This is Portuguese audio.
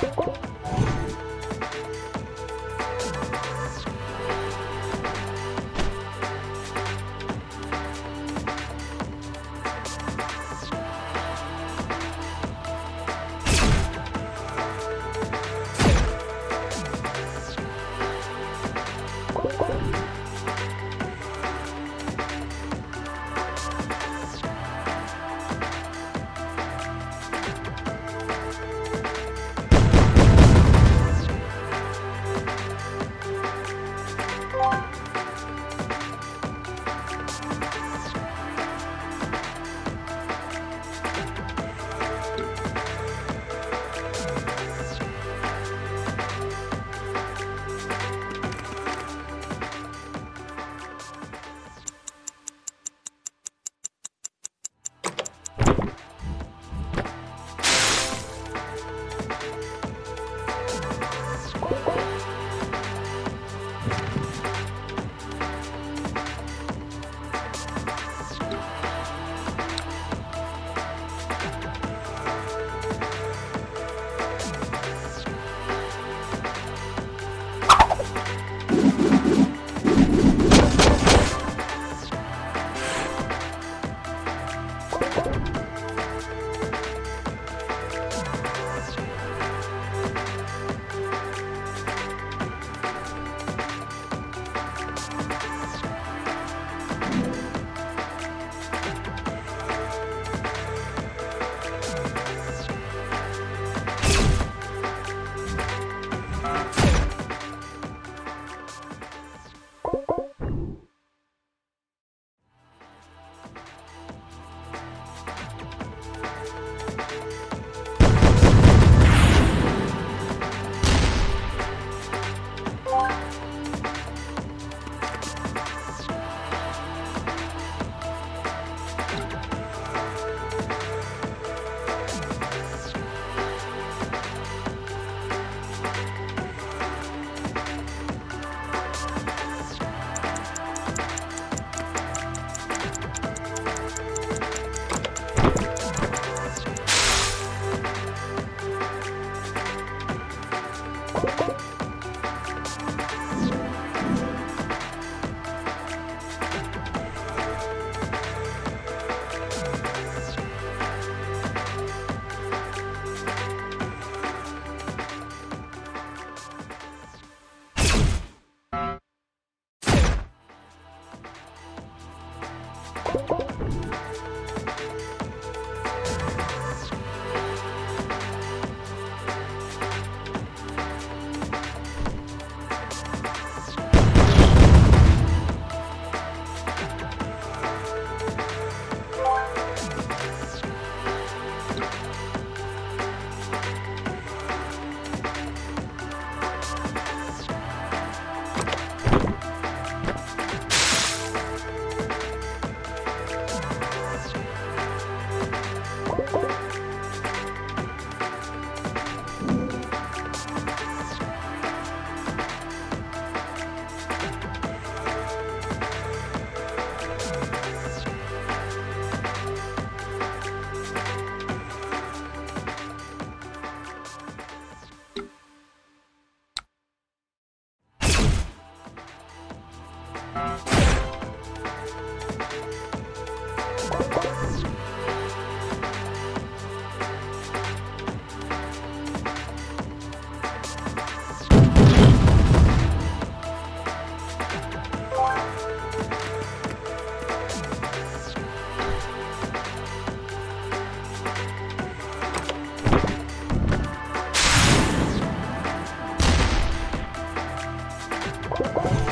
Thank you you